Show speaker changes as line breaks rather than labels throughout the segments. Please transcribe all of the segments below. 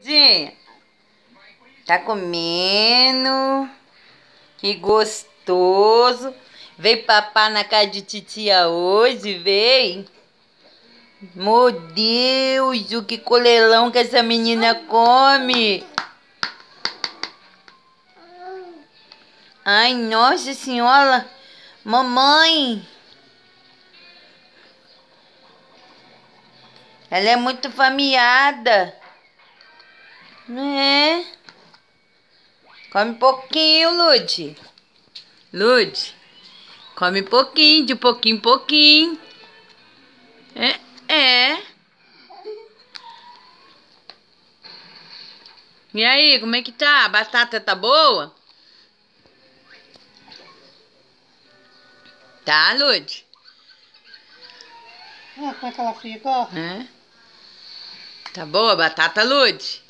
Dinha, tá comendo? Que gostoso. Veio papar na casa de titia hoje, veio? Meu Deus, o que colelão que essa menina come. Ai, nossa senhora. Mamãe. Ela é muito famiada. É. Come pouquinho, Lud. Lud. Come pouquinho, de pouquinho em pouquinho. É, é. E aí, como é que tá? A batata tá boa? Tá, Lud?
Ah, como é que ela fica, ó.
É. Tá boa a batata, Lud?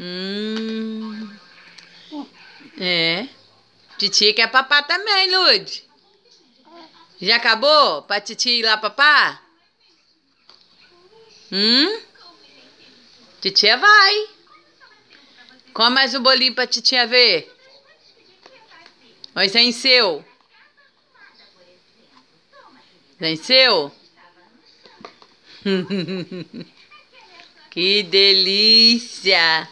Hum. É. Titi quer papar também, Lud. Já acabou? Pra Titi ir lá papar? Hum? Titia vai. Come mais um bolinho pra titia ver. Oi, venceu. Venceu? que delícia.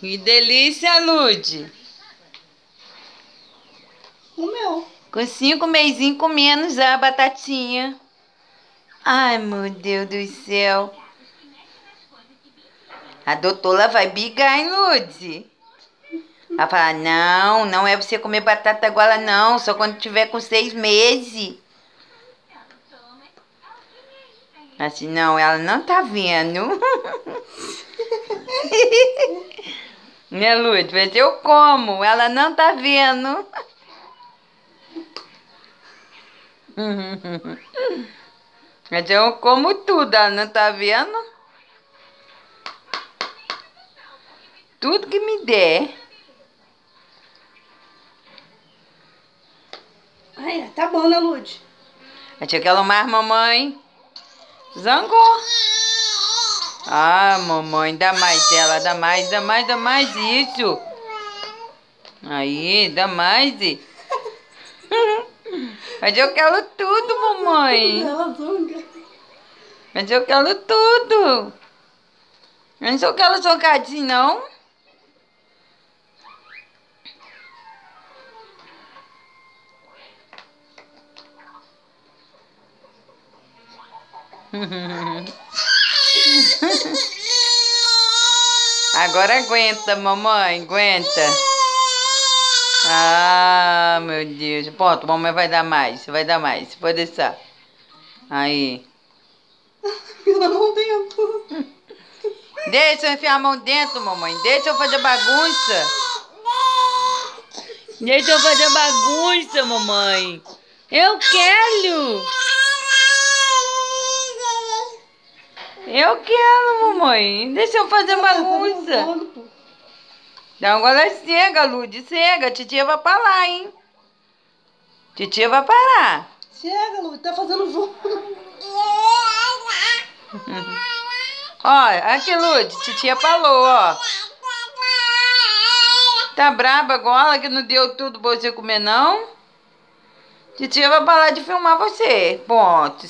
Que delícia, Lude.
Comeu.
Com cinco meizinhos comendo já a batatinha. Ai, meu Deus do céu. A doutora vai brigar, hein, Lude? Ela fala, não, não é você comer batata agora não, só quando tiver com seis meses. Assim, não, ela não tá vendo. Lude? Mas eu como, ela não tá vendo. Mas eu como tudo, ela não tá vendo? Tudo que me der.
Ai, tá bom, né, Lud?
Tia quer mais, mamãe. Zangou. Ah, mamãe, dá mais ela, dá mais, dá mais, dá mais isso. Aí, dá mais. Mas eu quero tudo, mamãe. Mas eu quero tudo. Eu não só quero socadinho, não. Agora aguenta, mamãe, aguenta. Ah, meu Deus. Pronto, mamãe vai dar mais, vai dar mais, pode deixar. Aí.
Enfia a mão dentro.
Deixa eu enfiar a mão dentro, mamãe. Deixa eu fazer bagunça. Deixa eu fazer bagunça, mamãe. Eu quero. Eu quero, mamãe. Deixa eu fazer bagunça. Então agora cega, Lud. Cega. Titia vai parar, hein? Titia vai parar.
Chega, Lud. Tá fazendo voo.
Ó, aqui, Lud. Titia falou, ó. Tá braba agora que não deu tudo pra você comer, não? Titia vai parar de filmar você. Ponto.